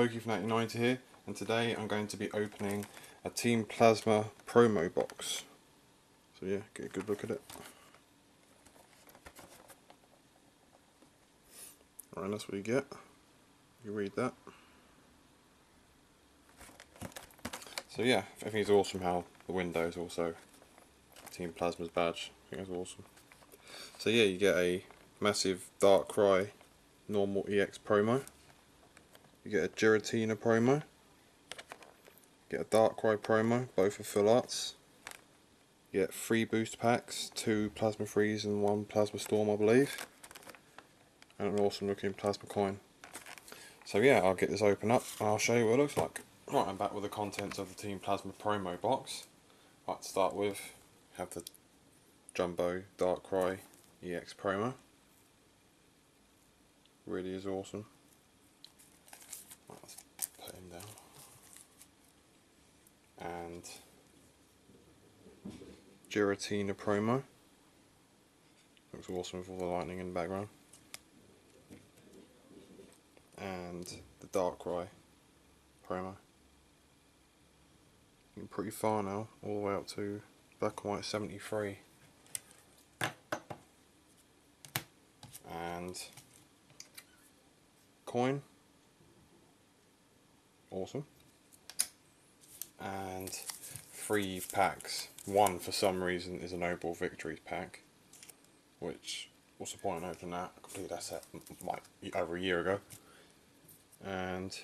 Pokey from 1990 here, and today I'm going to be opening a Team Plasma promo box. So yeah, get a good look at it. Alright, that's what you get. You read that. So yeah, I think it's awesome how the window is also Team Plasma's badge. I think that's awesome. So yeah, you get a massive Darkrai normal EX promo. You get a Giratina promo. Get a Darkrai promo, both are full arts. You get three boost packs, two Plasma Freeze and one Plasma Storm I believe. And an awesome looking Plasma coin. So yeah, I'll get this open up and I'll show you what it looks like. Right, I'm back with the contents of the Team Plasma promo box. Right, to start with, have the Jumbo Darkrai EX promo. Really is awesome. And Giratina promo. Looks awesome with all the lightning in the background. And the Darkrai promo. Getting pretty far now, all the way up to black and white 73. And coin. Awesome. And three packs. One, for some reason, is a Noble Victories pack. Which, what's the point in opening that? I completed that set like over a year ago. And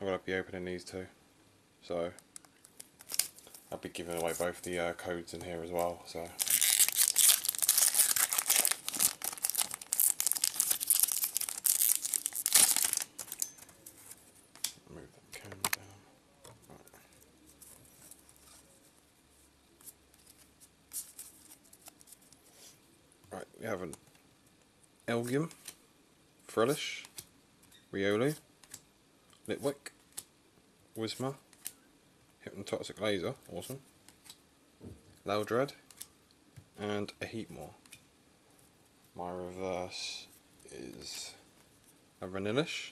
I'm going to be opening these two. So, I'll be giving away both the uh, codes in here as well. So. Move that camera down. Right. Right, we have an Elgyem, Frillish, Riolu, Litwick, Whismur, Hypnotoxic Laser, awesome, Loudred, and a heap more. My reverse is a Vanillish,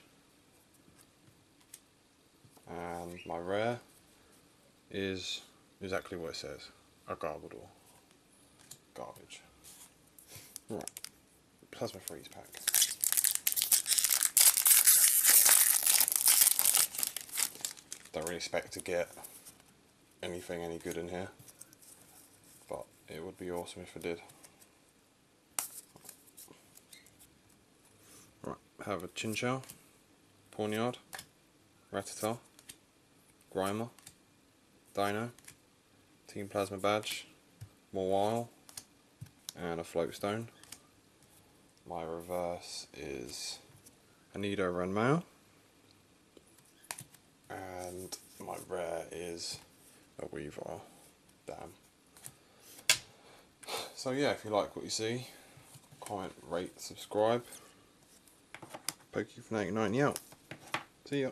and my rare is exactly what it says, a Garbodor. Garbage. Right, Plasma Freeze pack. Don't really expect to get anything any good in here, but it would be awesome if I did. Right, have a Chinchou, Pawniard, Rattata, Grimer, Deino, Team Plasma Badge, Mawile, and a Floatstone. My reverse is Anido Renmao. And my rare is a Weavile. Damn. So yeah, if you like what you see, comment, rate, subscribe. Pokey from 1990 out. See ya.